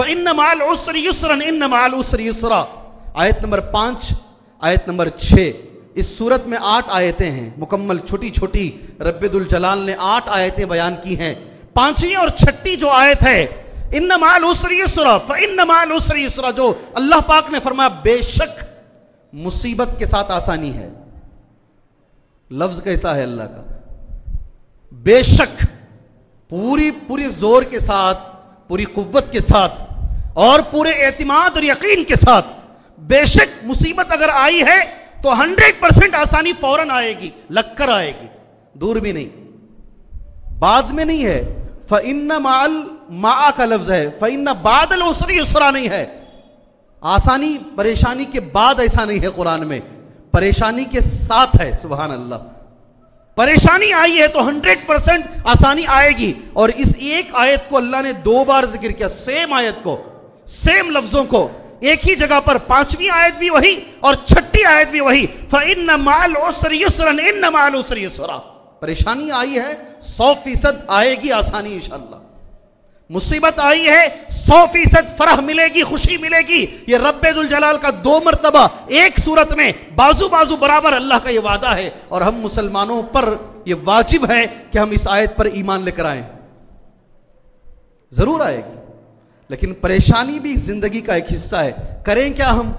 فَإِنَّ مَعَ الْعُسْرِ يُسْرًا إِنَّ مَعَ الْعُسْرِ يُسْرًا۔ آیت نمبر پانچ، آیت نمبر چھ۔ اس صورت میں آٹھ آیتیں ہیں۔ مکمل چھوٹی چھوٹی رب الجلال نے آٹھ آیتیں بیان کی ہیں۔ پانچویں اور چھٹی جو آیت ہے ان مال اسری یسرا فان مال اسری جو اللہ پاک نے فرمایا بے شک مصیبت کے ساتھ آسانی ہے۔ لفظ کیسا ہے اللہ کا؟ بے شک پوری پوری زور کے ساتھ، پوری قوت کے ساتھ اور پورے اعتماد اور یقین کے ساتھ بے شک مصیبت اگر آئی ہے تو ہنڈریڈ پرسینٹ آسانی فوراً آئے گی لگ کر آئے گی، دور بھی نہیں۔ بعد میں نہیں ہے فن مال ما کا لفظ ہے فن بادل اسری اسرا نہیں ہے۔ آسانی، پریشانی کے بعد ایسا نہیں ہے قرآن میں، پریشانی کے ساتھ ہے، سبحان اللہ۔ پریشانی آئی ہے تو ہنڈریڈ پرسینٹ آسانی آئے گی۔ اور اس ایک آیت کو اللہ نے دو بار ذکر کیا سیم آیت کو۔ سیم لفظوں کو ایک ہی جگہ پر پانچویں آیت بھی وہی اور چھٹی آیت بھی وہی فَإِنَّ مَعَ الْعُسْرِ يُسْرًا إِنَّ الْعُسْرِ يُسْرًا پریشانی آئی ہے سو فیصد آئے گی آسانی انشاءاللہ مصیبت آئی ہے سو فیصد فرح ملے گی خوشی ملے گی یہ رب الجلال کا دو مرتبہ ایک صورت میں بازو بازو برابر اللہ کا یہ وعدہ ہے اور ہم مسلمانوں پر یہ واجب ہے کہ ہم اس آیت پر ایمان لے کر آئیں ضرور آئے گی لیکن پریشانی بھی زندگی کا ایک حصہ ہے۔ کریں کیا ہم؟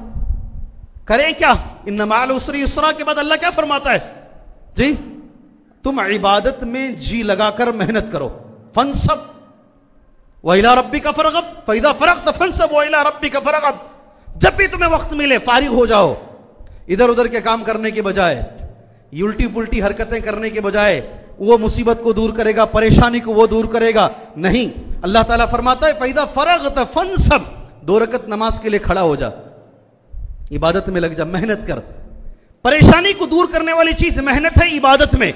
کریں کیا ان نمال اسری اسرا کے بعد اللہ کیا فرماتا ہے؟ جی تم عبادت میں جی لگا کر محنت کرو۔ فن سب ویلا ربی کا فرغب فیدا فرق تو فن سب ویلا ربی کا فرغب جب بھی تمہیں وقت ملے، فارغ ہو جاؤ۔ ادھر ادھر کے کام کرنے کے بجائے الٹی پلٹی حرکتیں کرنے کے بجائے وہ مصیبت کو دور کرے گا، پریشانی کو وہ دور کرے گا۔ نہیں، اللہ تعالیٰ فرماتا ہے فیدا فرغ فن سب دو رکت نماز کے لیے کھڑا ہو جا۔ عبادت میں لگ جا، محنت کر۔ پریشانی کو دور کرنے والی چیز محنت ہے عبادت میں۔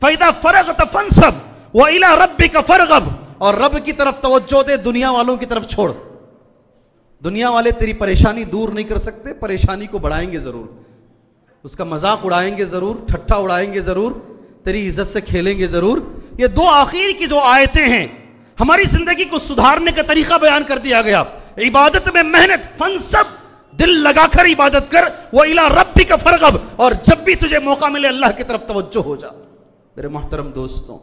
فیدا فرغ فن سب وہ الا ربی کا فرغب اور رب کی طرف توجہ دے، دنیا والوں کی طرف چھوڑ۔ دنیا والے تیری پریشانی دور نہیں کر سکتے، پریشانی کو بڑھائیں گے ضرور۔ اس کا مذاق اڑائیں گے ضرور، ٹھٹھا اڑائیں گے ضرور۔ تیری عزت سے کھیلیں گے ضرور۔ یہ دو آخر کی جو آیتیں ہیں، ہماری زندگی کو سدھارنے کا طریقہ بیان کر دیا گیا۔ عبادت میں محنت، فن سب، دل لگا کر عبادت کر، وہ الا ربی کا فرغب اور جب بھی تجھے موقع ملے، اللہ کی طرف توجہ ہو جا۔ میرے محترم دوستوں،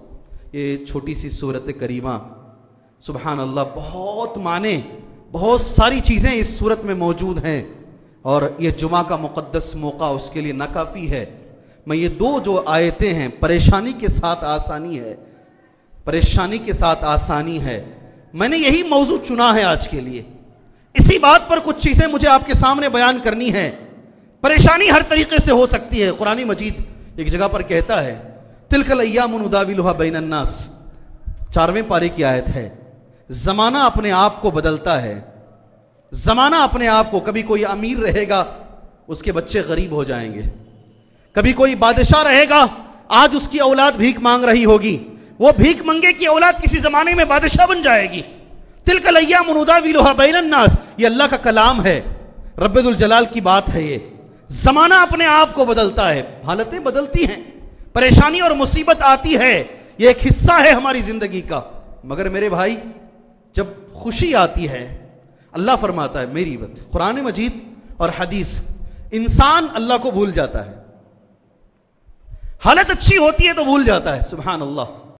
یہ چھوٹی سی صورت کریمہ، سبحان اللہ، بہت معنی، بہت ساری چیزیں اس صورت میں موجود ہیں۔ اور یہ جمعہ کا مقدس موقع اس کے لیے ناکافی ہے۔ میں یہ دو جو آیتیں ہیں، پریشانی کے ساتھ آسانی ہے، پریشانی کے ساتھ آسانی ہے۔ میں نے یہی موضوع چنا ہے آج کے لیے۔ اسی بات پر کچھ چیزیں مجھے آپ کے سامنے بیان کرنی ہے پریشانی ہر طریقے سے ہو سکتی ہے۔ قرآن مجید ایک جگہ پر کہتا ہے تلکل ایام اداوی لوہا بین الناس۔ چارویں پارے کی آیت ہے۔ زمانہ اپنے آپ کو بدلتا ہے۔ زمانہ اپنے آپ کو، کبھی کوئی امیر رہے گا، اس کے بچے غریب ہو جائیں گے۔ کبھی کوئی بادشاہ رہے گا، آج اس کی اولاد بھیک مانگ رہی ہوگی۔ وہ بھیک منگے کی اولاد کسی زمانے میں بادشاہ بن جائے گی۔ تلکل ایام اداوی لوہا بین الناس۔ یہ اللہ کا کلام ہے۔ رب الجلال کی بات ہے یہ۔ زمانہ اپنے آپ کو بدلتا ہے۔ حالتیں بدلتی ہیں۔ پریشانی اور مصیبت آتی ہے۔ یہ ایک حصہ ہے ہماری زندگی کا۔ مگر میرے بھائی، جب خوشی آتی ہے، اللہ فرماتا ہے، میری بات، قرآن مجید اور حدیث، انسان اللہ کو بھول جاتا ہے۔ حالت اچھی ہوتی ہے تو بھول جاتا ہے سبحان اللہ۔